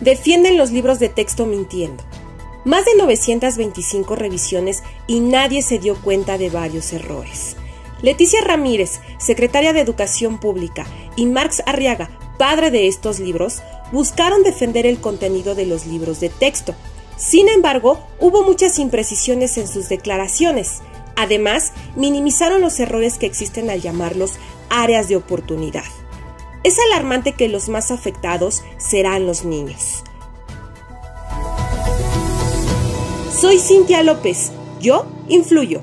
defienden los libros de texto mintiendo. Más de 925 revisiones y nadie se dio cuenta de varios errores. Leticia Ramírez, secretaria de Educación Pública, y Marx Arriaga, padre de estos libros, buscaron defender el contenido de los libros de texto. Sin embargo, hubo muchas imprecisiones en sus declaraciones. Además, minimizaron los errores que existen al llamarlos áreas de oportunidad. Es alarmante que los más afectados serán los niños. Soy Cintia López. Yo influyo.